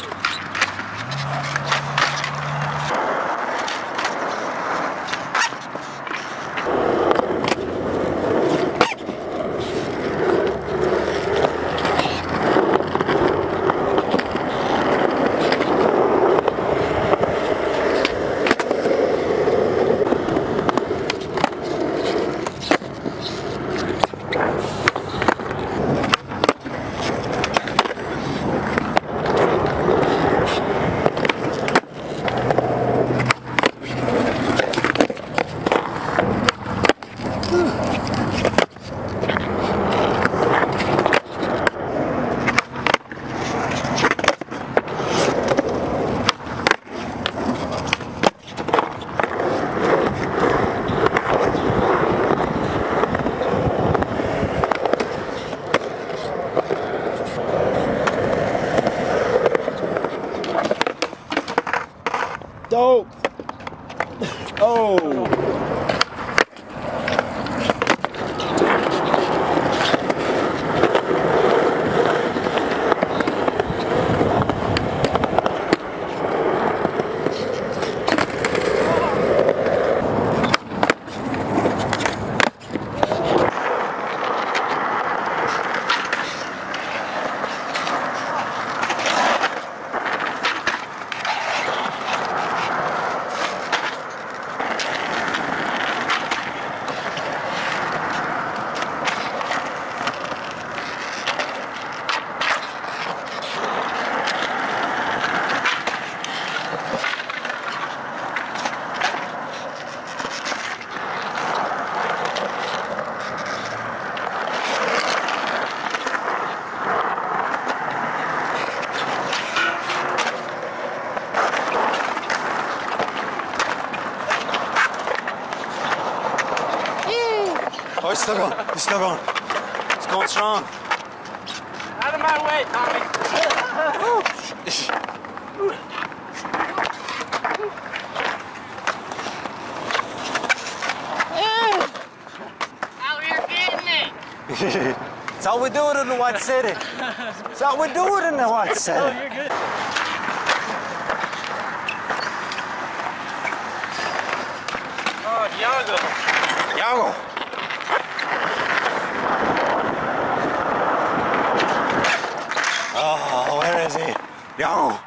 Masters. Dope. Oh. Oh, it's still going. It's still going. It's going strong. Out of my way, Tommy. Out here getting it. It's how we do it in the White City. It's how we do it in the White oh, City. Oh, You're good. Oh, Diago. Yago. Oh, where is he? Yago.